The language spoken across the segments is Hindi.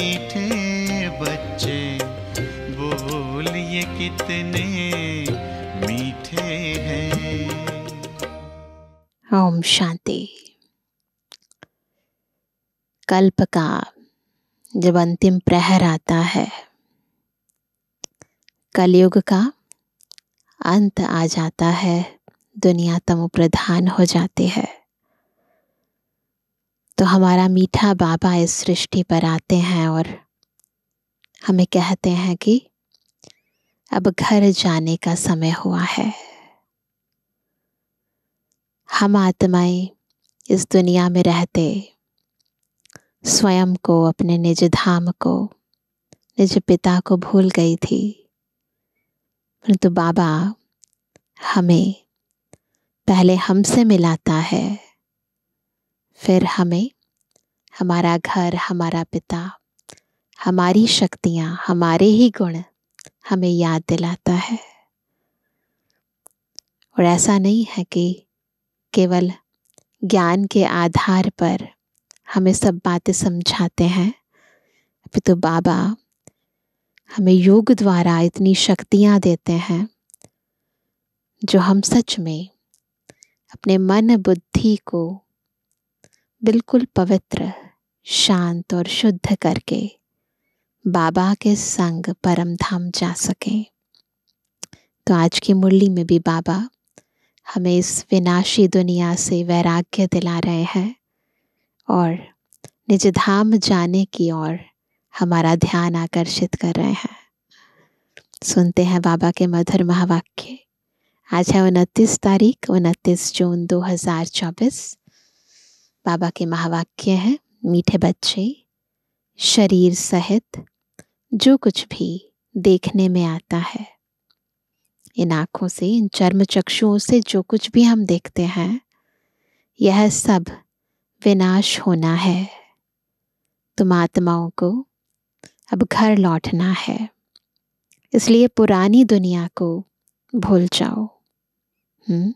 मीठे बच्चे बोल ये कितने मीठे हैं। ओम शांति। कल्प का जब अंतिम प्रहर आता है, कलयुग का अंत आ जाता है दुनिया तमो प्रधान हो जाती है। तो हमारा मीठा बाबा इस सृष्टि पर आते हैं और हमें कहते हैं कि अब घर जाने का समय हुआ है। हम आत्माएँ इस दुनिया में रहते, स्वयं को, अपने निज धाम को, निज पिता को भूल गई थी। परंतु बाबा हमें पहले हमसे मिलाता है। फिर हमें, हमारा घर, हमारा पिता, हमारी शक्तियाँ, हमारे ही गुण हमें याद दिलाता है। और ऐसा नहीं है कि केवल ज्ञान के आधार पर हमें सब बातें समझाते हैं। अभी तो बाबा हमें योग द्वारा इतनी शक्तियाँ देते हैं, जो हम सच में अपने मन बुद्धि को बिल्कुल पवित्र, शांत और शुद्ध करके बाबा के संग परम धाम जा सकें। तो आज की मुरली में भी बाबा हमें इस विनाशी दुनिया से वैराग्य दिला रहे हैं और निज धाम जाने की ओर हमारा ध्यान आकर्षित कर रहे हैं। सुनते हैं बाबा के मधुर महावाक्य। आज है उनतीस तारीख, उनतीस जून 2024 बाबा के महावाक्य हैं, मीठे बच्चे, शरीर सहित, जो कुछ भी देखने में आता है। इन आँखों से, इन चर्म चक्षुओं से जो कुछ भी हम देखते हैं, यह सब विनाश होना है। तुम आत्माओं को अब घर लौटना है। इसलिए पुरानी दुनिया को भूल जाओ। हम्म?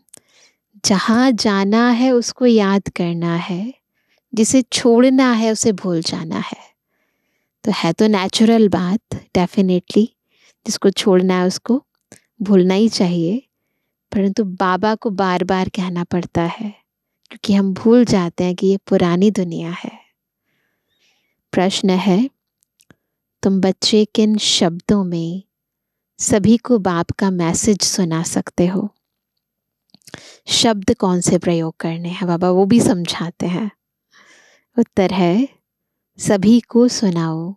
जहाँ जाना है, उसको याद करना है। जिसे छोड़ना है, उसे भूल जाना है। तो है तो नेचुरल बात डेफिनेटली जिसको छोड़ना है, उसको भूलना ही चाहिए। परंतु बाबा को बार बार कहना पड़ता है, क्योंकि हम भूल जाते हैं कि ये पुरानी दुनिया है। प्रश्न है, तुम बच्चे किन शब्दों में सभी को बाप का मैसेज सुना सकते हो? शब्द कौन से प्रयोग करने हैं? बाबा, वो भी समझाते हैं। उत्तर है, सभी को सुनाओ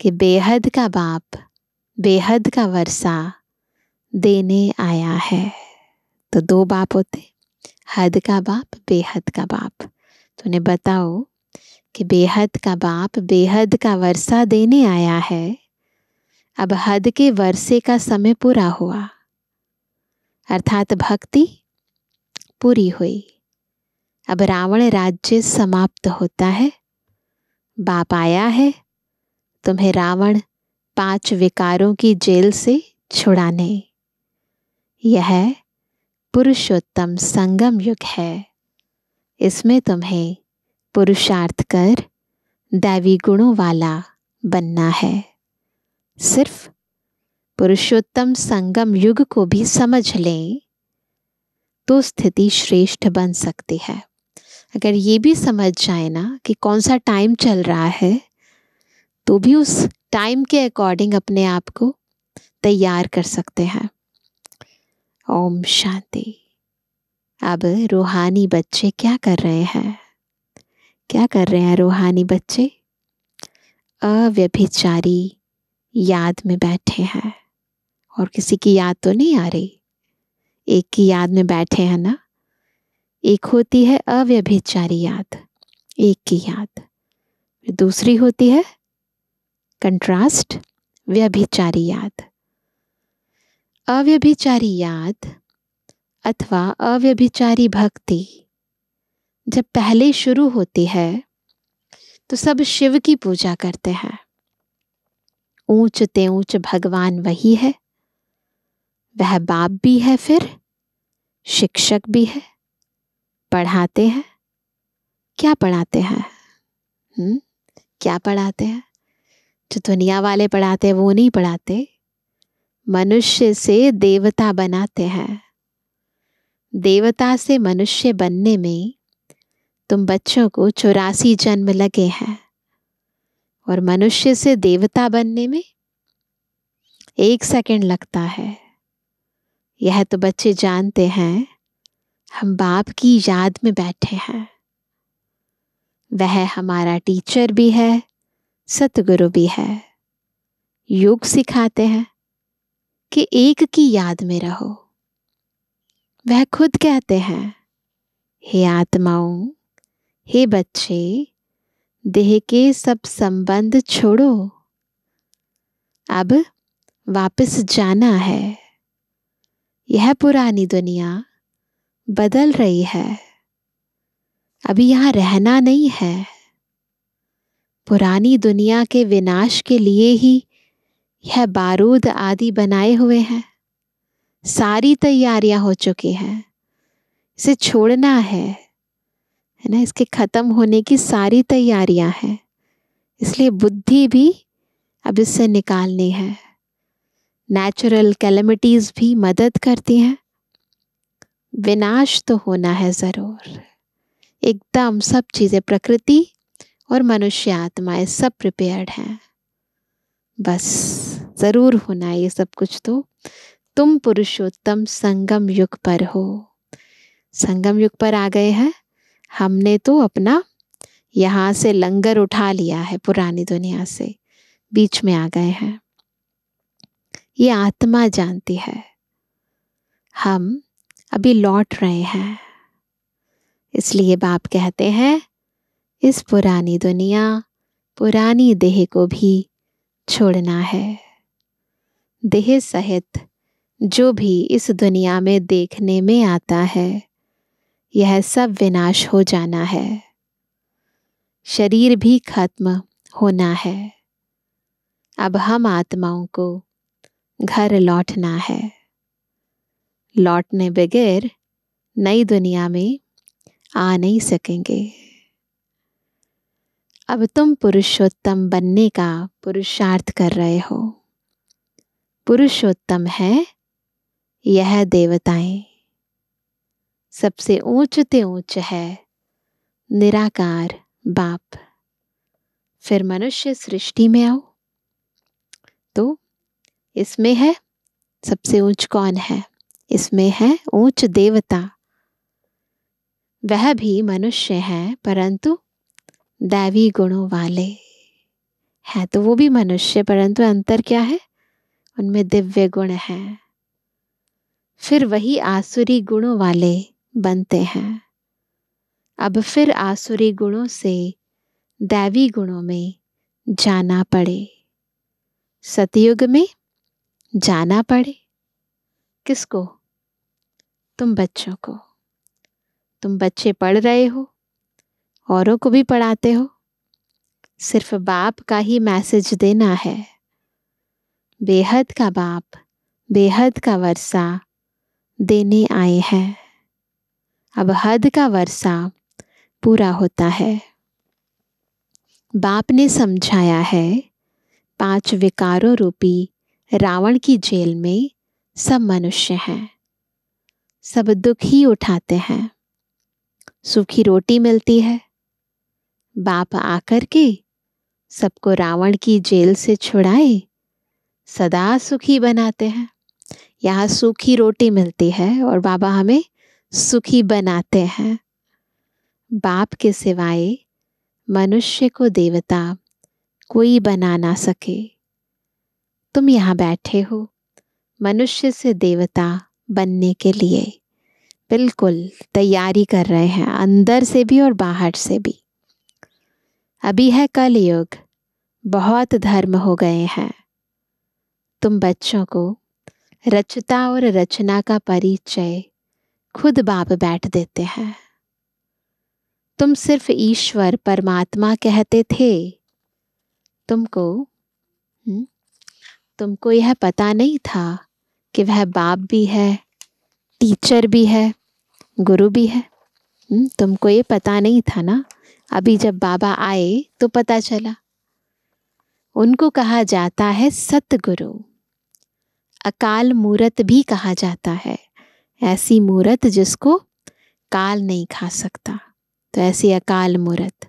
कि बेहद का बाप, बेहद का वर्षा देने आया है। तो दो बाप होते, हद का बाप, बेहद का बाप। तो उन्हें बताओ कि बेहद का बाप, बेहद का वर्षा देने आया है। अब हद के वर्षे का समय पूरा हुआ। अर्थात भक्ति पूरी हुई। अब रावण राज्य समाप्त होता है। बाप आया है। तुम्हें रावण पाँच विकारों की जेल से छुड़ाने। यह पुरुषोत्तम संगम युग है। इसमें तुम्हें पुरुषार्थ कर दैवी गुणों वाला बनना है। सिर्फ़ पुरुषोत्तम संगम युग को भी समझ लें तो स्थिति श्रेष्ठ बन सकती है। अगर ये भी समझ जाए ना कि कौन सा टाइम चल रहा है तो भी उस टाइम के अकॉर्डिंग अपने आप को तैयार कर सकते हैं। ओम शांति। अब रूहानी बच्चे क्या कर रहे हैं? क्या कर रहे हैं रूहानी बच्चे? अव्यभिचारी याद में बैठे हैं। और किसी की याद तो नहीं आ रही। एक की याद में बैठे हैं ना? एक होती है अव्यभिचारी याद, एक की याद। दूसरी होती है कंट्रास्ट, व्यभिचारी याद। अव्यभिचारी याद अथवा अव्यभिचारी भक्ति जब पहले शुरू होती है तो सब शिव की पूजा करते हैं। ऊंच ते ऊंच भगवान वही है। वह बाप भी है फिर, शिक्षक भी है, पढ़ाते हैं। क्या पढ़ाते हैं? हुँ? क्या पढ़ाते हैं? जो दुनिया वाले पढ़ाते हैं, वो नहीं पढ़ाते। मनुष्य से देवता बनाते हैं। देवता से मनुष्य बनने में तुम बच्चों को चौरासी जन्म लगे हैं। और मनुष्य से देवता बनने में एक सेकंड लगता है। यह तो बच्चे जानते हैं। हम बाप की याद में बैठे हैं। वह हमारा टीचर भी है, सतगुरु भी है। योग सिखाते हैं कि एक की याद में रहो। वह खुद कहते हैं, हे आत्माओं, हे बच्चे, देह के सब संबंध छोड़ो। अब वापस जाना है। यह पुरानी दुनिया बदल रही है। अभी यहाँ रहना नहीं है। पुरानी दुनिया के विनाश के लिए ही यह बारूद आदि बनाए हुए हैं। सारी तैयारियाँ हो चुकी हैं। इसे छोड़ना है है ना? इसके ख़त्म होने की सारी तैयारियाँ हैं। इसलिए बुद्धि भी अब इससे निकालनी है। नेचुरल कैलमिटीज़ भी मदद करती हैं। विनाश तो होना है ज़रूर। एकदम सब चीज़ें प्रकृति और मनुष्य आत्माएँ सब प्रिपेयर्ड हैं। बस ज़रूर होना ये सब कुछ तो। तुम पुरुषोत्तम संगम युग पर हो। संगम युग पर आ गए हैं। हमने तो अपना यहाँ से लंगर उठा लिया है पुरानी दुनिया से। बीच में आ गए हैं। ये आत्मा जानती है। हम अभी लौट रहे हैं। इसलिए बाप कहते हैं, इस पुरानी दुनिया, पुरानी देह को भी छोड़ना है। देह सहित जो भी इस दुनिया में देखने में आता है, यह सब विनाश हो जाना है। शरीर भी खत्म होना है। अब हम आत्माओं को घर लौटना है। लौटने बगैर नई दुनिया में आ नहीं सकेंगे। अब तुम पुरुषोत्तम बनने का पुरुषार्थ कर रहे हो। पुरुषोत्तम है यह देवताएँ। सबसे ऊंचते ऊंच है निराकार बाप। फिर मनुष्य सृष्टि में आओ। तो इसमें है, सबसे ऊंच कौन है? इसमें है ऊंच देवता। वह भी मनुष्य है, परंतु दैवी गुणों वाले है। तो वो भी मनुष्य, परंतु अंतर क्या है? उनमें दिव्य गुण हैं। फिर वही आसुरी गुणों वाले बनते हैं। अब फिर आसुरी गुणों से दैवी गुणों में जाना पड़े। सतयुग में जाना पड़े? किसको? तुम बच्चों को। तुम बच्चे पढ़ रहे हो, औरों को भी पढ़ाते हो। सिर्फ़ बाप का ही मैसेज देना है। बेहद का बाप, बेहद का वर्षा देने आए हैं। अब हद का वर्षा पूरा होता है। बाप ने समझाया है, पाँच विकारों रूपी रावण की जेल में सब मनुष्य हैं। सब दुख ही उठाते हैं। सूखी रोटी मिलती है। बाप आकर के सबको रावण की जेल से छुड़ाए, सदा सुखी बनाते हैं। यहाँ सूखी रोटी मिलती है और बाबा हमें सुखी बनाते हैं। बाप के सिवाय मनुष्य को देवता कोई बना ना सके। तुम यहाँ बैठे हो मनुष्य से देवता बनने के लिए। बिल्कुल तैयारी कर रहे हैं अंदर से भी और बाहर से भी। अभी है कलयुग बहुत धर्म हो गए हैं। तुम बच्चों को रचता और रचना का परिचय खुद बाप बैठ देते हैं। तुम सिर्फ़ ईश्वर परमात्मा कहते थे। तुमको हम्म, तुमको यह पता नहीं था कि वह बाप भी है टीचर भी है गुरु भी है। हम्म, तुमको ये पता नहीं था ना? अभी जब बाबा आए तो पता चला। उनको कहा जाता है सतगुरु। अकाल मूरत भी कहा जाता है। ऐसी मूरत जिसको काल नहीं खा सकता। तो ऐसी अकाल मूरत।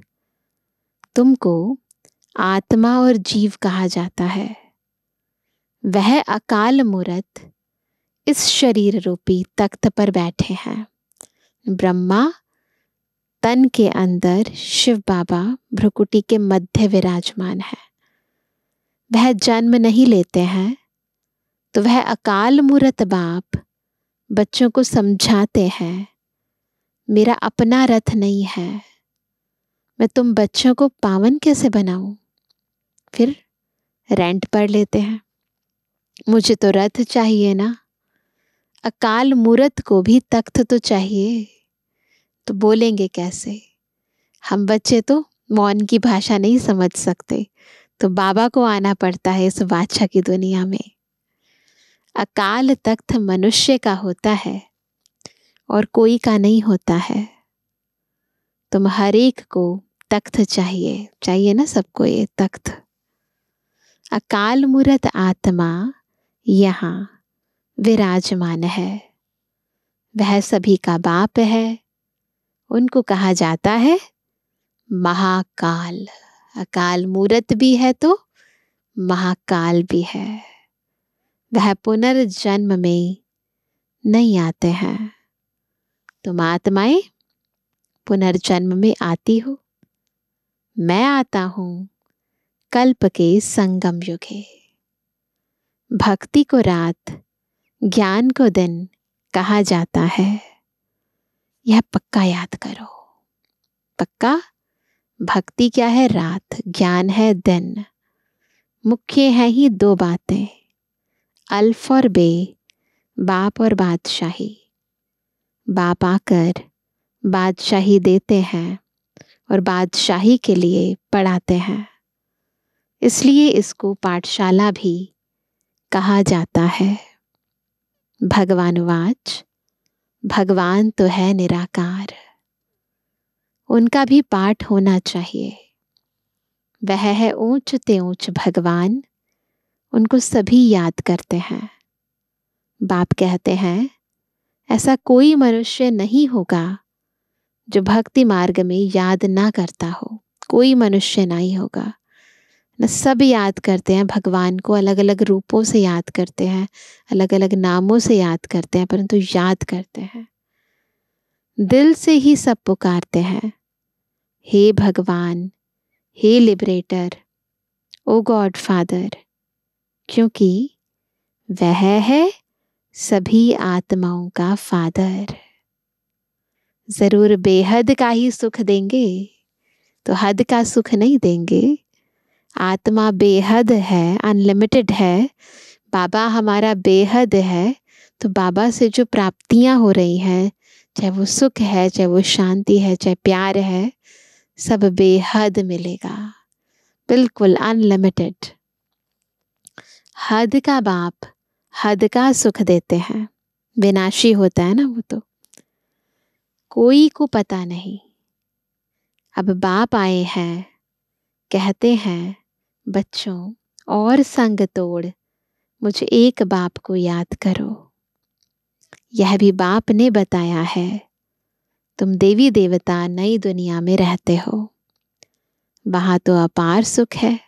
तुमको आत्मा और जीव कहा जाता है। वह अकाल मूरत इस शरीर रूपी तख्त पर बैठे हैं। ब्रह्मा तन के अंदर शिव बाबा भ्रुकुटी के मध्य विराजमान है। वह जन्म नहीं लेते हैं तो वह अकाल मूरत बाप बच्चों को समझाते हैं, मेरा अपना रथ नहीं है, मैं तुम बच्चों को पावन कैसे बनाऊँ? फिर रेंट पर लेते हैं। मुझे तो रथ चाहिए ना। अकाल मूरत को भी तख्त तो चाहिए। तो बोलेंगे कैसे? हम बच्चे तो मौन की भाषा नहीं समझ सकते। तो बाबा को आना पड़ता है इस बादशाह की दुनिया में। अकाल तख्त मनुष्य का होता है और कोई का नहीं होता है। तुम हर एक को तख्त चाहिए। चाहिए ना सबको ये तख्त? अकाल मूरत आत्मा यहाँ विराजमान है। वह सभी का बाप है। उनको कहा जाता है, महाकाल। अकाल मूरत भी है तो महाकाल भी है। वह पुनर्जन्म में नहीं आते हैं। तुम आत्माएँ पुनर्जन्म में आती हो। मैं आता हूँ कल्प के संगम युगे। भक्ति को रात, ज्ञान को दिन कहा जाता है। यह पक्का याद करो। पक्का? भक्ति क्या है? रात, ज्ञान है दिन। मुख्य है ही दो बातें, अल्फ और बे, बाप और बादशाही। बाप आकर बादशाही देते हैं और बादशाही के लिए पढ़ाते हैं। इसलिए इसको पाठशाला भी कहा जाता है। भगवान वाच, भगवान तो है निराकार। उनका भी पाठ होना चाहिए। वह है ऊंच ते ऊंच भगवान, उनको सभी याद करते हैं। बाप कहते हैं, ऐसा कोई मनुष्य नहीं होगा, जो भक्ति मार्ग में याद ना करता हो। कोई मनुष्य नहीं होगा। सब याद करते हैं, भगवान को अलग अलग रूपों से याद करते हैं अलग अलग नामों से याद करते हैं, परंतु याद करते हैं। दिल से ही सब पुकारते हैं। हे भगवान, हे लिबरेटर, ओ गॉड फादर, क्योंकि वह है सभी आत्माओं का फादर। ज़रूर बेहद का ही सुख देंगे तो हद का सुख नहीं देंगे। आत्मा बेहद है अनलिमिटेड है, बाबा हमारा बेहद है तो बाबा से जो प्राप्तियाँ हो रही हैं, चाहे वो सुख है, चाहे वो शांति है, चाहे प्यार है, सब बेहद मिलेगा। बिल्कुल अनलिमिटेड हद का बाप, हद का सुख देते हैं। विनाशी होता है ना वो तो। कोई को पता नहीं। अब बाप आए हैं, कहते हैं बच्चों और संग तोड़, मुझे एक बाप को याद करो। यह भी बाप ने बताया है, तुम देवी देवता नई दुनिया में रहते हो। वहाँ तो अपार सुख है,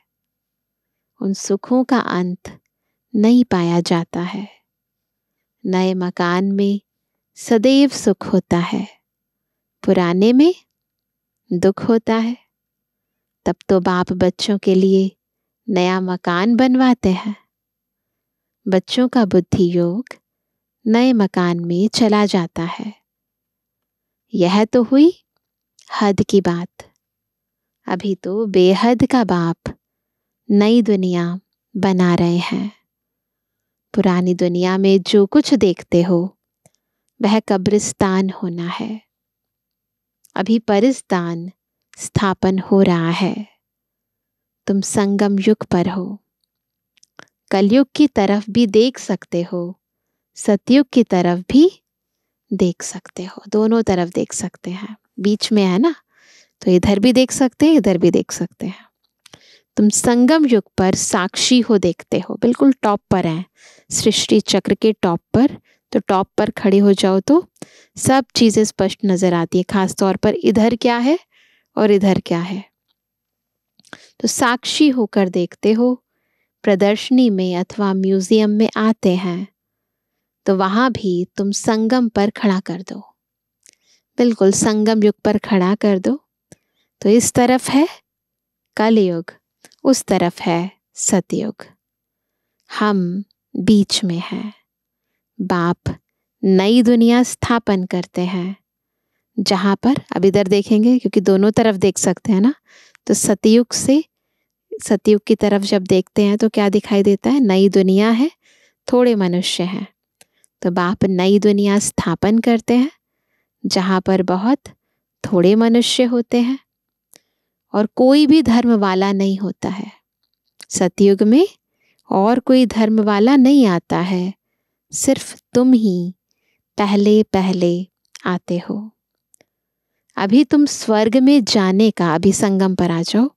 उन सुखों का अंत नहीं पाया जाता है। नए मकान में सदैव सुख होता है, पुराने में दुख होता है। तब तो बाप बच्चों के लिए नया मकान बनवाते हैं। बच्चों का बुद्धि योग नए मकान में चला जाता है। यह तो हुई हद की बात। अभी तो बेहद का बाप नई दुनिया बना रहे हैं। पुरानी दुनिया में जो कुछ देखते हो, वह कब्रिस्तान होना है। अभी परिस्तान स्थापन हो रहा है। तुम संगम युग पर हो। कलयुग की तरफ़ भी देख सकते हो, सतयुग की तरफ़ भी देख सकते हो। दोनों तरफ़ देख सकते हैं। बीच में है ना? तो इधर भी देख सकते हैं, इधर भी देख सकते हैं। तुम संगम युग पर साक्षी हो देखते हो। बिल्कुल टॉप पर हैं। सृष्टि चक्र के टॉप पर। तो टॉप पर खड़े हो जाओ तो सब चीज़ें स्पष्ट नज़र आती है। खास तौर पर इधर क्या है और इधर क्या है? तो साक्षी होकर देखते हो, प्रदर्शनी में अथवा म्यूज़ियम में आते हैं तो वहाँ भी तुम संगम पर खड़ा कर दो। बिल्कुल संगम युग पर खड़ा कर दो। तो इस तरफ़ है कलयुग, उस तरफ़ है सतयुग। हम बीच में हैं। बाप नई दुनिया स्थापन करते हैं। जहाँ पर, अब इधर देखेंगे, क्योंकि दोनों तरफ़ देख सकते हैं ना तो सतयुग से, सतयुग की तरफ़ जब देखते हैं तो क्या दिखाई देता है? नई दुनिया है, थोड़े मनुष्य हैं। तो बाप नई दुनिया स्थापन करते हैं, जहाँ पर बहुत थोड़े मनुष्य होते हैं और कोई भी धर्म वाला नहीं होता है। सतयुग में और कोई धर्म वाला नहीं आता है, सिर्फ़ तुम ही पहले पहले आते हो। अभी तुम स्वर्ग में जाने का, अभी संगम पर आ जाओ।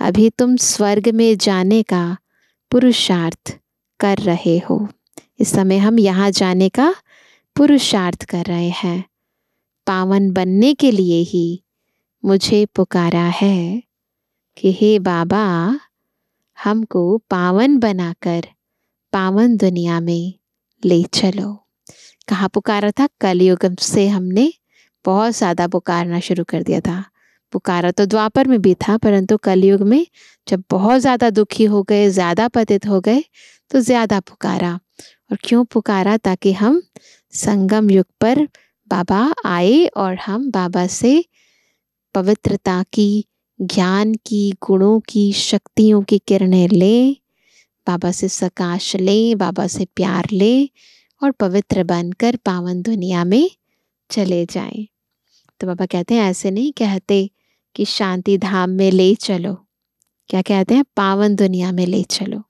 अभी तुम स्वर्ग में जाने का पुरुषार्थ कर रहे हो। इस समय हम यहाँ जाने का पुरुषार्थ कर रहे हैं। पावन बनने के लिए ही मुझे पुकारा है कि हे बाबा, हमको पावन बनाकर पावन दुनिया में ले चलो। कहाँ पुकारा था? कलयुग से हमने बहुत ज़्यादा पुकारना शुरू कर दिया था। पुकारा तो द्वापर में भी था, परंतु कलयुग में जब बहुत ज़्यादा दुखी हो गए, ज़्यादा पतित हो गए तो ज़्यादा पुकारा। और क्यों पुकारा? ताकि हम संगम युग पर बाबा आए और हम बाबा से पवित्रता की, ज्ञान की, गुणों की, शक्तियों की किरणें लें, बाबा से सकाश लें, बाबा से प्यार लें और पवित्र बनकर पावन दुनिया में चले जाएँ। तो बाबा कहते हैं, ऐसे नहीं कहते कि शांति धाम में ले चलो। क्या कहते हैं? पावन दुनिया में ले चलो।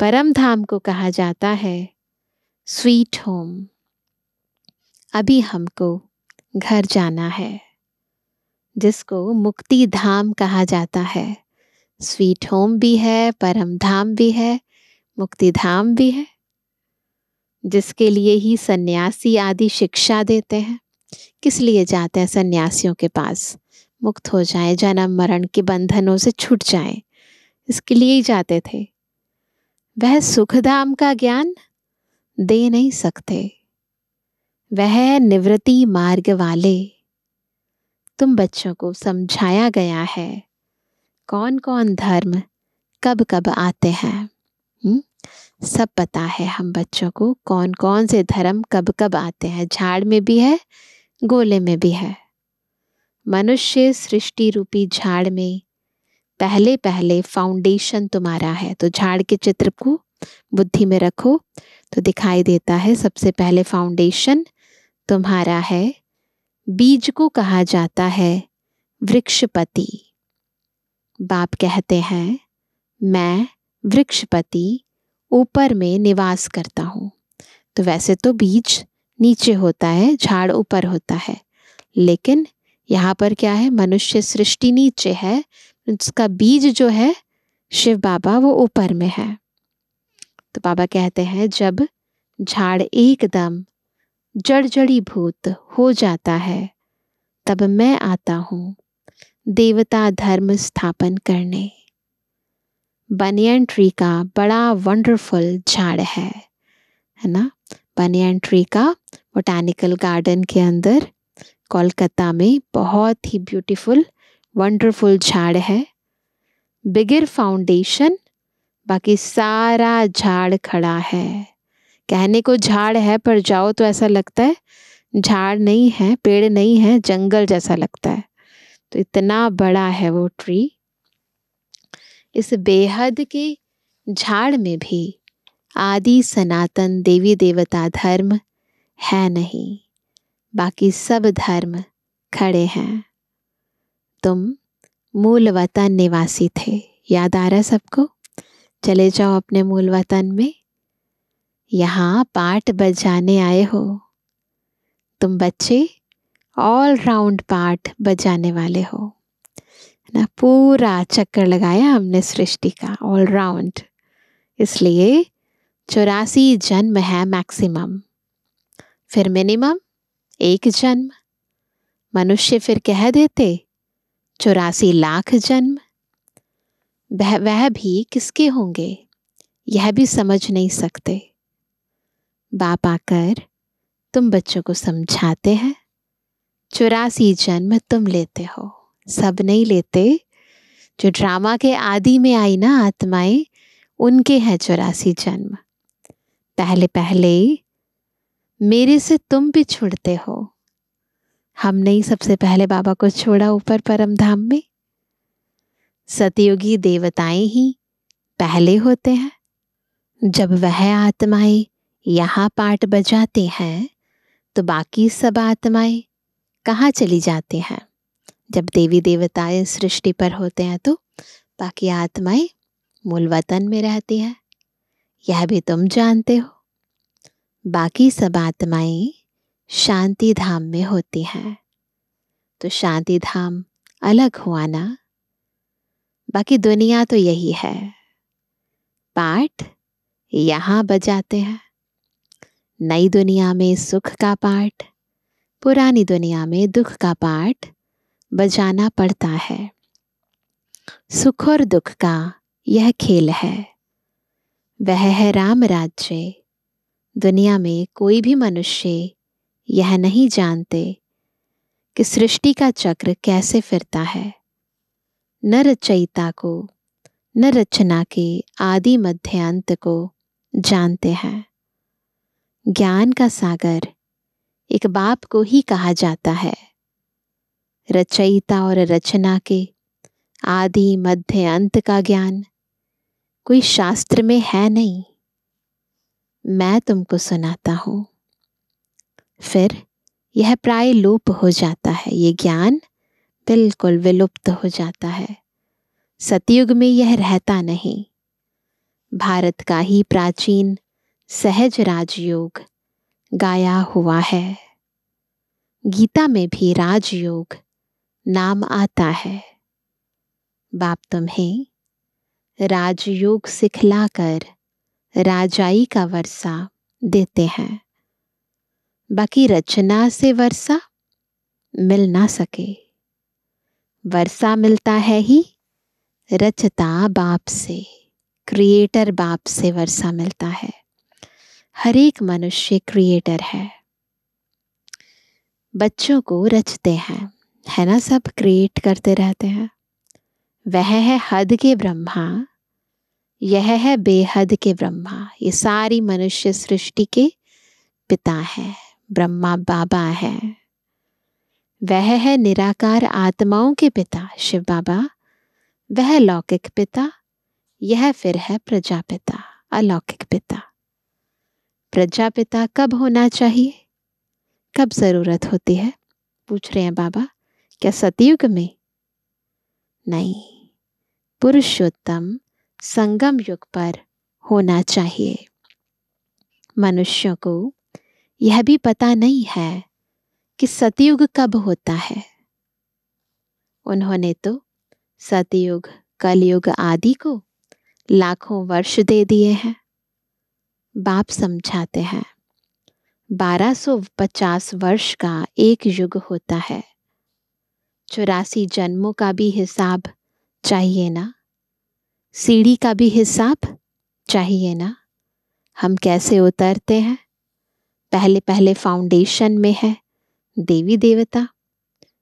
परम धाम को कहा जाता है, स्वीट होम। अभी हमको घर जाना है, जिसको मुक्ति धाम कहा जाता है। स्वीट होम भी है, परम धाम भी है, मुक्ति धाम भी है। जिसके लिए ही सन्यासी आदि शिक्षा देते हैं। किस लिए जाते हैं सन्यासियों के पास? मुक्त हो जाए, जन्म मरण के बंधनों से छूट जाए। इसके लिए ही जाते थे। वह सुखधाम का ज्ञान दे नहीं सकते। वह निवृत्ति मार्ग वाले। तुम बच्चों को समझाया गया है। कौन कौन धर्म कब कब आते हैं? हम्म? सब पता है हम बच्चों को कौन कौन से धर्म कब कब आते हैं। झाड़ में भी है गोले में भी है। मनुष्य सृष्टि रूपी झाड़ में पहले पहले फाउंडेशन तुम्हारा है। तो झाड़ के चित्र को बुद्धि में रखो। तो दिखाई देता है सबसे पहले फाउंडेशन तुम्हारा है। बीज को कहा जाता है वृक्षपति। बाप कहते हैं, मैं वृक्षपति ऊपर में निवास करता हूँ। तो वैसे तो बीज नीचे होता है, झाड़ ऊपर होता है। लेकिन यहाँ पर क्या है? मनुष्य सृष्टि नीचे है। उसका बीज जो है, शिव बाबा, वो ऊपर में है। तो बाबा कहते हैं, जब झाड़ एकदम जड़ जड़ी भूत हो जाता है, तब मैं आता हूँ देवता धर्म स्थापन करने। बनियन ट्री का बड़ा वंडरफुल झाड़ है है ना? बनियन ट्री का बोटानिकल गार्डन के अंदर कोलकाता में बहुत ही ब्यूटीफुल वंडरफुल झाड़ है। बिगिर फाउंडेशन बाकी सारा झाड़ खड़ा है। कहने को झाड़ है, पर जाओ तो ऐसा लगता है झाड़ नहीं है, पेड़ नहीं है, जंगल जैसा लगता है। तो इतना बड़ा है वो ट्री इस बेहद के झाड़ में भी आदि सनातन देवी देवता धर्म है नहीं। बाकी सब धर्म खड़े हैं। तुम मूल वतन निवासी थे। याद आ रहा सबको? चले जाओ अपने मूल वतन में। यहाँ पाठ बजाने आए हो। तुम बच्चे ऑल राउंड पाठ बजाने वाले हो। ना पूरा चक्कर लगाया हमने सृष्टि का ऑल राउंड इसलिए चौरासी जन्म है मैक्सिमम। फिर मिनिमम, एक जन्म। मनुष्य फिर कह देते, चौरासी लाख जन्म। वह वह भी किसके होंगे? यह भी समझ नहीं सकते। बाप आकर, तुम बच्चों को समझाते हैं। चौरासी जन्म तुम लेते हो। सब नहीं लेते। जो ड्रामा के आदि में आई ना आत्माएँ, उनके हैं चौरासी जन्म। पहले पहले मेरे से तुम भी छुड़ते हो। हमने ही सबसे पहले बाबा को छोड़ा ऊपर परम धाम में। सतयुगी देवताएँ ही पहले होते हैं। जब वह आत्माएँ यहाँ पाठ बजाते हैं तो बाकी सब आत्माएँ कहाँ चली जाती हैं? जब देवी देवताएँ सृष्टि पर होते हैं तो बाकी आत्माएँ मूल वतन में रहती हैं। यह भी तुम जानते हो। बाकी सब आत्माएँ शांति धाम में होती हैं। तो शांति धाम अलग हुआ ना? बाकी दुनिया तो यही है। पाठ यहाँ बजाते हैं। नई दुनिया में सुख का पाठ, पुरानी दुनिया में दुख का पाठ बजाना पड़ता है। सुख और दुख का यह खेल है। वह है राम राज्य। दुनिया में कोई भी मनुष्य यह नहीं जानते कि सृष्टि का चक्र कैसे फिरता है। न रचयिता को, न रचना के आदि मध्य अंत को जानते हैं। ज्ञान का सागर एक बाप को ही कहा जाता है। रचयिता और रचना के आदि मध्य अंत का ज्ञान कोई शास्त्र में है नहीं। मैं तुमको सुनाता हूँ। फिर यह प्राय लोप हो जाता है, ये ज्ञान बिल्कुल विलुप्त हो जाता है। सतयुग में यह रहता नहीं। भारत का ही प्राचीन सहज राजयोग गाया हुआ है। गीता में भी राजयोग नाम आता है। बाप तुम्हें राजयोग सिखलाकर राजाई का वर्षा देते हैं। बाकी रचना से वर्षा मिल ना सके। वर्षा मिलता है ही रचता बाप से क्रिएटर बाप से वर्षा मिलता है। हर एक मनुष्य क्रिएटर है। बच्चों को रचते हैं, है ना सब? क्रिएट करते रहते हैं। वह है हद के ब्रह्मा, यह है बेहद के ब्रह्मा, ये सारी मनुष्य सृष्टि के पिता है, ब्रह्मा बाबा है। वह है निराकार आत्माओं के पिता, शिव बाबा। वह लौकिक पिता, यह फिर है प्रजापिता, अलौकिक पिता। प्रजापिता कब होना चाहिए? कब ज़रूरत होती है? पूछ रहे हैं बाबा, क्या सतयुग में? नहीं। पुरुषोत्तम संगम युग पर होना चाहिए। मनुष्यों को यह भी पता नहीं है कि सतयुग कब होता है। उन्होंने तो सतयुग, कलयुग आदि को लाखों वर्ष दे दिए हैं। बाप समझाते हैं 1250 वर्ष का एक युग होता है। चौरासी जन्मों का भी हिसाब चाहिए ना। सीढ़ी का भी हिसाब चाहिए ना। हम कैसे उतरते हैं? पहले पहले फाउंडेशन में है देवी देवता।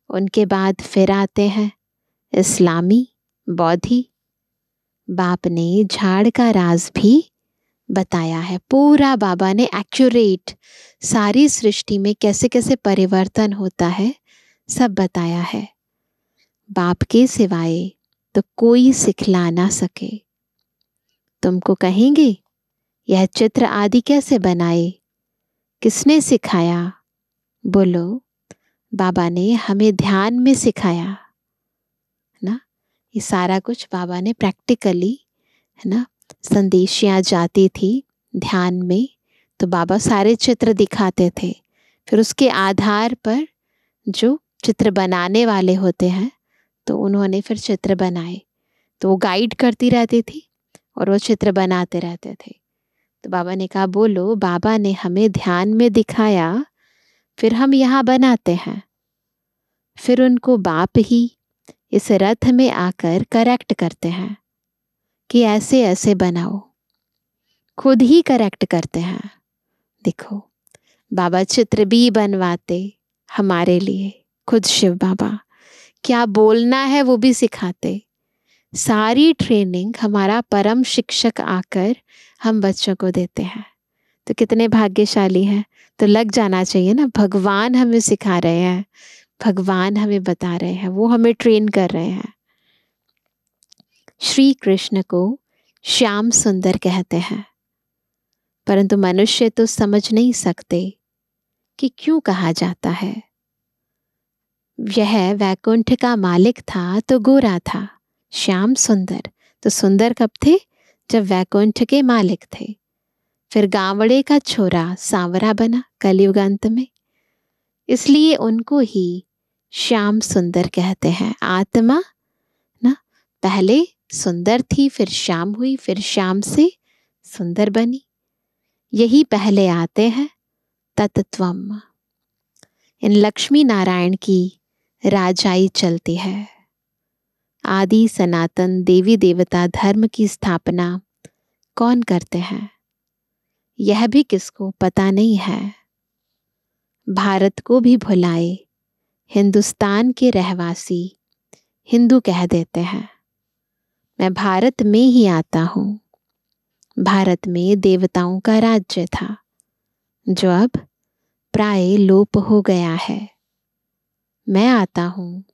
उनके बाद फिर आते हैं इस्लामी, बौद्धि। बाप ने झाड़ का राज भी बताया है। पूरा बाबा ने एक्यूरेट सारी सृष्टि में कैसे कैसे परिवर्तन होता है सब बताया है। बाप के सिवाय तो कोई सिखला ना सके। तुमको कहेंगे, यह चित्र आदि कैसे बनाए? किसने सिखाया? बोलो, बाबा ने हमें ध्यान में सिखाया, है ना? ये सारा कुछ बाबा ने प्रैक्टिकली है ना? संदेशियाँ जाती थी ध्यान में तो बाबा सारे चित्र दिखाते थे। फिर उसके आधार पर जो चित्र बनाने वाले होते हैं तो उन्होंने फिर चित्र बनाए। तो वो गाइड करती रहती थी और वो चित्र बनाते रहते थे। तो बाबा ने कहा, बोलो, बाबा ने हमें ध्यान में दिखाया, फिर हम यहाँ बनाते हैं। फिर उनको बाप ही इस रथ में आकर करेक्ट करते हैं कि ऐसे ऐसे बनाओ। खुद ही करेक्ट करते हैं। देखो, बाबा चित्र भी बनवाते हमारे लिए, खुद शिव बाबा। क्या बोलना है वो भी सिखाते। सारी ट्रेनिंग हमारा परम शिक्षक आकर हम बच्चों को देते हैं। तो कितने भाग्यशाली हैं। तो लग जाना चाहिए ना, भगवान हमें सिखा रहे हैं। भगवान हमें बता रहे हैं, वो हमें ट्रेन कर रहे हैं। श्री कृष्ण को श्याम सुंदर कहते हैं। परंतु मनुष्य तो समझ नहीं सकते कि क्यों कहा जाता है। यह वैकुंठ का मालिक था तो गोरा था। श्याम सुंदर। तो सुंदर कब थे? जब वैकुंठ के मालिक थे। फिर गावड़े का छोरा सांवरा बना कलयुगांत में। इसलिए उनको ही श्याम सुंदर कहते हैं। आत्मा, ना? पहले सुंदर थी, फिर श्याम हुई, फिर श्याम से सुंदर बनी। यही पहले आते हैं तत्वम इन लक्ष्मी नारायण की राजाई चलती है। आदि सनातन देवी देवता धर्म की स्थापना कौन करते हैं? यह भी किसको पता नहीं है। भारत को भी भुलाए, हिंदुस्तान के रहवासी हिंदू कह देते हैं। मैं भारत में ही आता हूँ। भारत में देवताओं का राज्य था, जो अब प्राय लोप हो गया है। मैं आता हूँ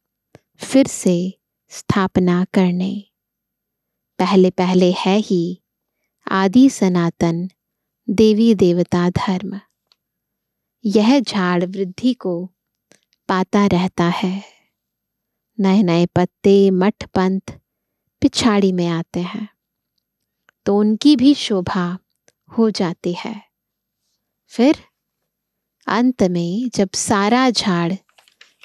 फिर से स्थापना करने। पहले पहले है ही आदि सनातन देवी देवता धर्म। यह झाड़ वृद्धि को पाता रहता है। नए नए पत्ते, मठ पंथ पिछाड़ी में आते हैं। तो उनकी भी शोभा हो जाती है। फिर अंत में जब सारा झाड़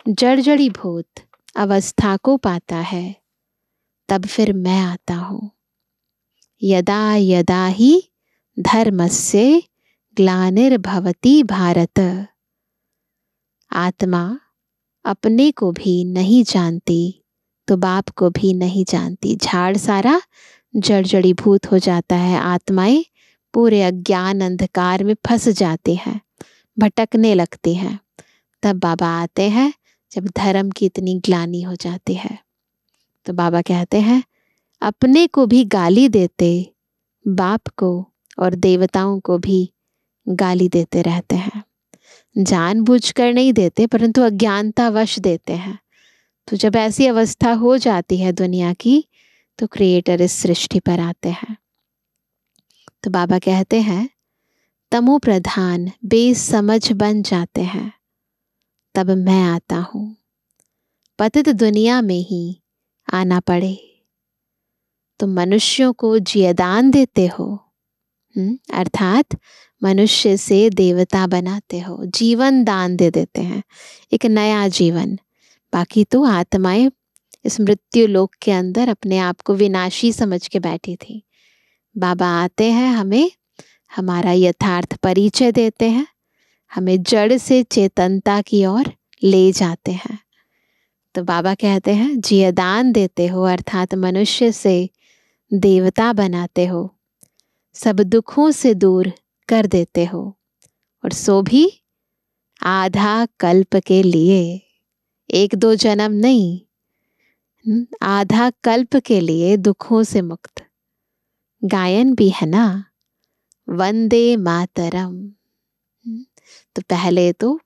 जड़जड़ी भूत अवस्था को पाता है। तब फिर मैं आता हूँ। यदा यदा ही धर्म से ग्लानिर्भवती भारत। आत्मा अपने को भी नहीं जानती तो बाप को भी नहीं जानती। झाड़ सारा जड़जड़ी भूत हो जाता है। आत्माएँ पूरे अज्ञान अंधकार में फंस जाते हैं, भटकने लगते हैं। तब बाबा आते हैं जब धर्म की इतनी ग्लानी हो जाती है तो बाबा कहते हैं, अपने को भी गाली देते, बाप को और देवताओं को भी गाली देते रहते हैं। जानबूझकर नहीं देते, परंतु अज्ञानता वश देते हैं। तो जब ऐसी अवस्था हो जाती है दुनिया की तो क्रिएटर इस सृष्टि पर आते हैं। तो बाबा कहते हैं, तमो प्रधान, बेसमझ बन जाते हैं। तब मैं आता हूँ। पतित दुनिया में ही आना पड़े। तो मनुष्यों को जियदान देते हो हम्म, अर्थात मनुष्य से देवता बनाते हो जीवन दान दे देते हैं एक नया जीवन। बाकी तो आत्माएँ इस मृत्यु लोक के अंदर अपने आप को विनाशी समझ के बैठी थी। बाबा आते हैं हमें हमारा यथार्थ परिचय देते हैं। हमें जड़ से चेतनता की ओर ले जाते हैं। तो बाबा कहते हैं जियदान देते हो अर्थात मनुष्य से देवता बनाते हो सब दुखों से दूर कर देते हो और सो भी आधा कल्प के लिए एक दो जन्म नहीं हम्म, आधा कल्प के लिए दुखों से मुक्त। गायन भी है ना? वंदे मातरम। तो पहले तो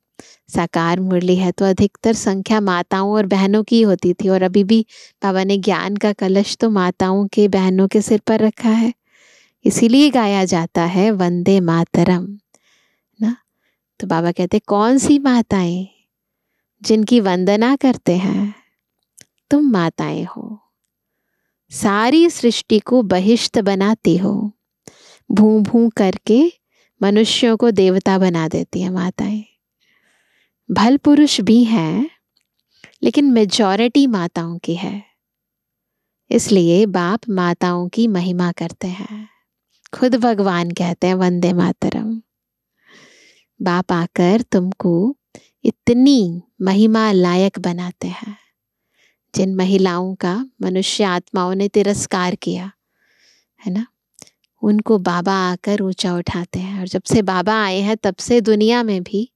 साकार मुरली है तो अधिकतर संख्या माताओं और बहनों की होती थी और अभी भी बाबा ने ज्ञान का कलश तो माताओं के बहनों के सिर पर रखा है। इसीलिए गाया जाता है वंदे मातरम, ना? तो बाबा कहते, कौन सी माताएँ जिनकी वंदना करते हैं? तुम माताएँ हो। सारी सृष्टि को बहिष्ठ बनाती हो। भू भू करके मनुष्यों को देवता बना देती है माताएँ। भल पुरुष भी हैं, लेकिन मेजॉरिटी माताओं की है। इसलिए बाप माताओं की महिमा करते हैं। खुद भगवान कहते हैं, वंदे मातरम। बाप आकर तुमको इतनी महिमा लायक बनाते हैं, जिन महिलाओं का मनुष्य आत्माओं ने तिरस्कार किया, है ना? उनको बाबा आकर ऊँचा उठाते हैं और जब से बाबा आए हैं तब से दुनिया में भी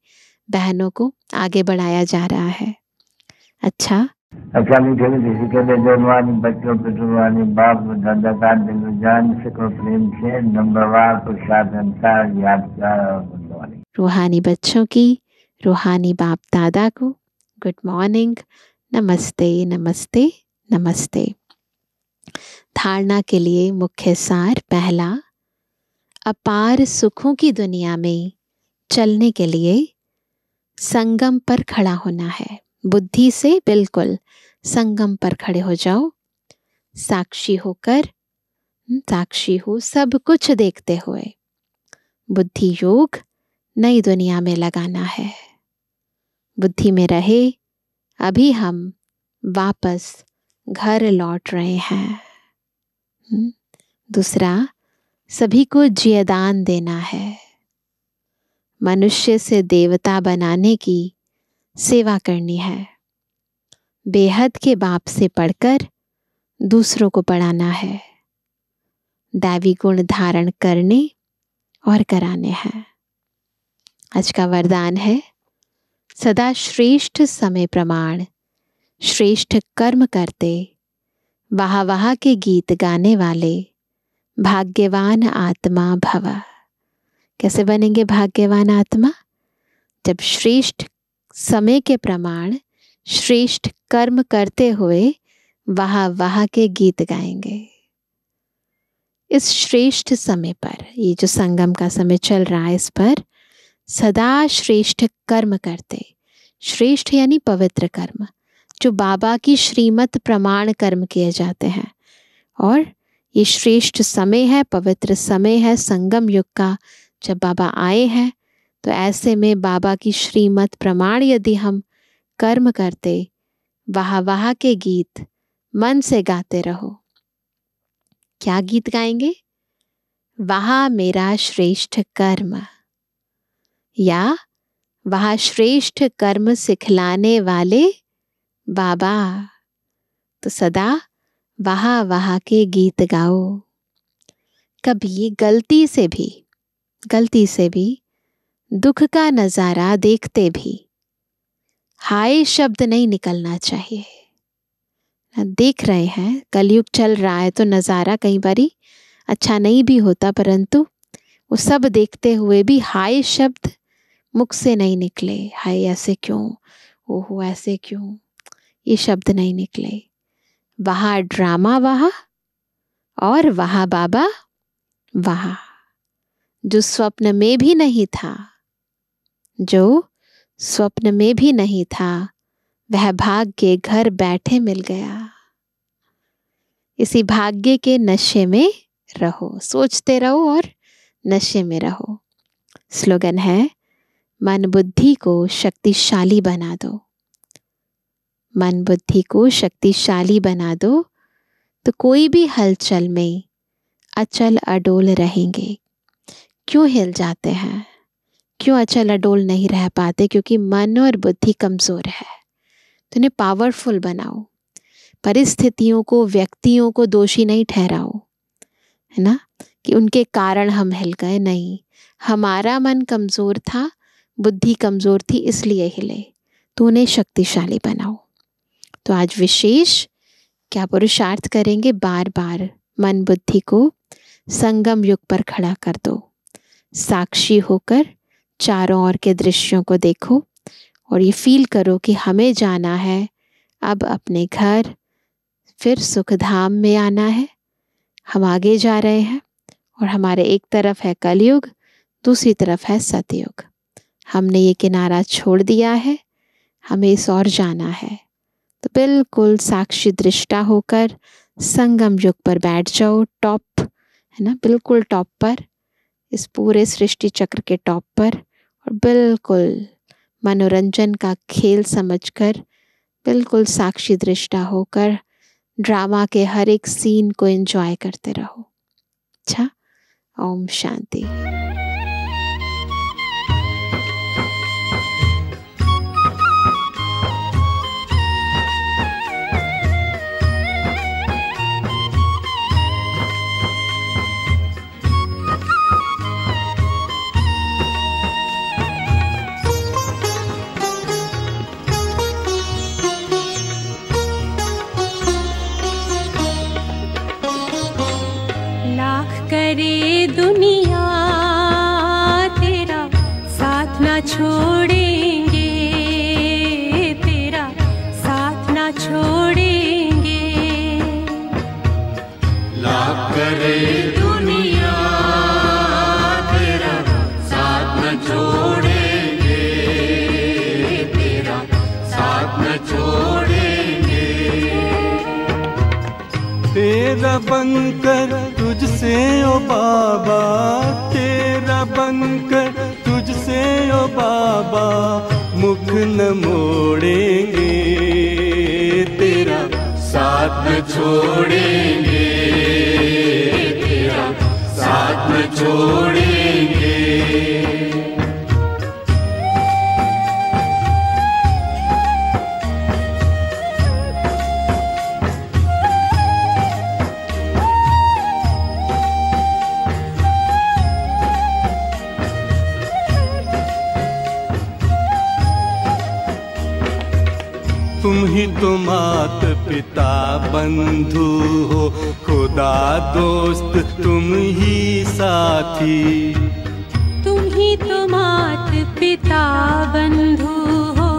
बहनों को आगे बढ़ाया जा रहा है। अच्छा? अच्छा सिकंदर जन्मानी बच्चों पे बाप दादा का दिल जान सको प्रेम से नंबरवार प्रसाद अनुसार याद क्या बनवानी रूहानी बच्चों की रूहानी बाप दादा को गुड मॉर्निंग नमस्ते नमस्ते नमस्ते। धारणा के लिए मुख्य सार पहला, अपार सुखों की दुनिया में चलने के लिए संगम पर खड़ा होना है। बुद्धि से बिल्कुल संगम पर खड़े हो जाओ। साक्षी होकर साक्षी हो सब कुछ देखते हुए। बुद्धि योग नई दुनिया में लगाना है। बुद्धि में रहे, अभी हम वापस घर लौट रहे हैं। दूसरा, सभी को जियदान देना है। मनुष्य से देवता बनाने की सेवा करनी है। बेहद के बाप से पढ़कर दूसरों को पढ़ाना है। दैवी गुण धारण करने और कराने हैं। आज का वरदान है, सदा श्रेष्ठ समय प्रमाण, श्रेष्ठ कर्म करते वाह वाह के गीत गाने वाले भाग्यवान आत्मा भव। कैसे बनेंगे भाग्यवान आत्मा? जब श्रेष्ठ समय के प्रमाण, श्रेष्ठ कर्म करते हुए वाह वाह के गीत गाएँगे। इस श्रेष्ठ समय पर, ये जो संगम का समय चल रहा है इस पर, सदा श्रेष्ठ कर्म करते, श्रेष्ठ यानी पवित्र कर्म। जो बाबा की श्रीमत प्रमाण कर्म किए जाते हैं। और ये श्रेष्ठ समय है, पवित्र समय है, संगम युग का जब बाबा आए हैं तो ऐसे में बाबा की श्रीमत प्रमाण यदि हम कर्म करते, वाह वाह के गीत मन से गाते रहो। क्या गीत गाएँगे? वहा मेरा श्रेष्ठ कर्म। या वह श्रेष्ठ कर्म सिखलाने वाले बाबा तो सदा वहा वहा के गीत गाओ। कभी गलती से भी, गलती से भी, दुख का नज़ारा देखते भी, हाय शब्द नहीं निकलना चाहिए। देख रहे हैं, कलयुग चल रहा है तो नज़ारा कई बारी अच्छा नहीं भी होता, परंतु वो सब देखते हुए भी हाय शब्द मुख से नहीं निकले। हाय ऐसे क्यों? ओहो ऐसे क्यों? ये शब्द नहीं निकले। वहा ड्रामा वहा और वहा बाबा वहा, जो स्वप्न में भी नहीं था, जो स्वप्न में भी नहीं था, वह भाग्य घर बैठे मिल गया। इसी भाग्य के नशे में रहो, सोचते रहो और नशे में रहो। स्लोगन है, मन बुद्धि को शक्तिशाली बना दो। मन बुद्धि को शक्तिशाली बना दो तो कोई भी हलचल में अचल अडोल रहेंगे। क्यों हिल जाते हैं? क्यों अचल अडोल नहीं रह पाते? क्योंकि मन और बुद्धि कमज़ोर है। तो इन्हें पावरफुल बनाओ। परिस्थितियों को, व्यक्तियों को दोषी नहीं ठहराओ। है ना? कि उनके कारण हम हिल गए नहीं। हमारा मन कमज़ोर था, बुद्धि कमज़ोर थी, इसलिए हिले। तो उन्हें शक्तिशाली बनाओ। तो आज विशेष क्या पुरुषार्थ करेंगे? बार बार मन बुद्धि को संगम युग पर खड़ा कर दो। साक्षी होकर चारों ओर के दृश्यों को देखो और ये फील करो कि हमें जाना है। अब अपने घर, फिर सुखधाम में आना है। हम आगे जा रहे हैं और हमारे एक तरफ़ है कलयुग, दूसरी तरफ़ है सतयुग। हमने ये किनारा छोड़ दिया है। हमें इस और जाना है। तो बिल्कुल साक्षी दृष्टा होकर संगम युग पर बैठ जाओ टॉप है ना? बिल्कुल टॉप पर, इस पूरे सृष्टि चक्र के टॉप पर और बिल्कुल मनोरंजन का खेल समझकर बिल्कुल साक्षी दृष्टा होकर ड्रामा के हर एक सीन को एंजॉय करते रहो। अच्छा? ओम शांति। तेरा तेरा बनकर तुझसे ओ बाबा, तेरा बनकर तुझसे ओ बाबा, मुख न मोड़ेंगे, तेरा साथ न छोड़ेंगे, तेरा साथ न छोड़ेंगे। ही तो मात पिता बंधु हो खुदा दोस्त तुम ही साथी। तुम ही तो मात पिता बंधु हो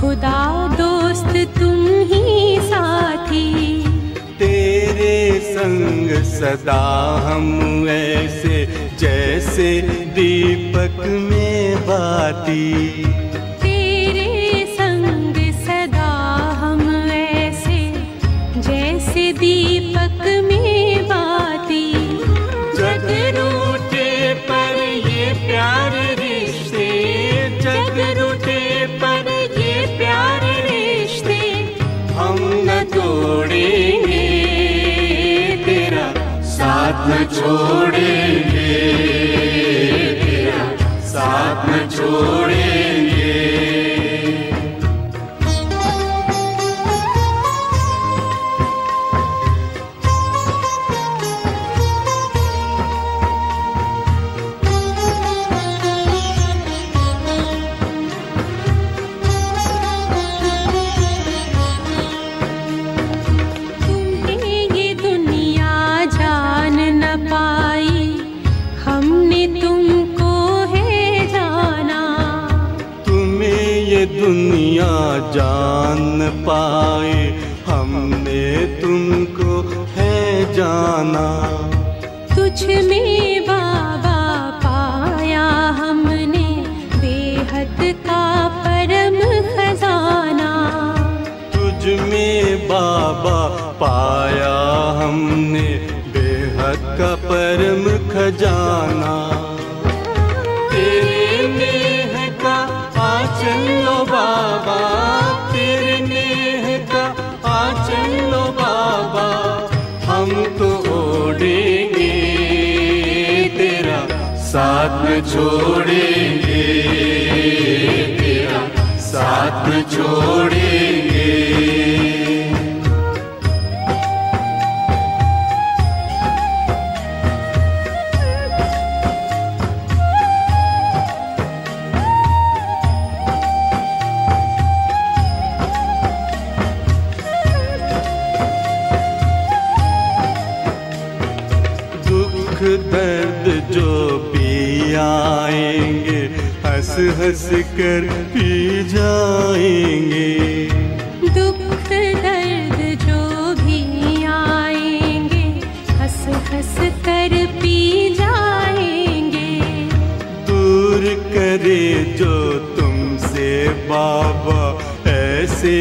खुदा दोस्त तुम ही साथी। तेरे संग सदा हम ऐसे जैसे दीपक में बाती। दीपक में बाती। जग रूठे पर ये प्यार रिश्ते। जग रूठे पर ये प्यार रिश्ते। हम न तोड़ेंगे, तेरा साथ न छोड़ेंगे, तेरा साथ न छोड़ेंगे। पाए हमने तुमको है जाना। तुझ में बाबा पाया हमने बेहद का परम खजाना। तुझ में बाबा पाया हमने बेहद का परम खजाना। छोड़ेंगे तेरा साथ छोड़ेंगे। हंस हंस कर पी जाएँगे। दुख दर्द जो भी आएँगे हंस हंस कर पी जाएँगे। दूर करे जो तुमसे बाबा ऐसे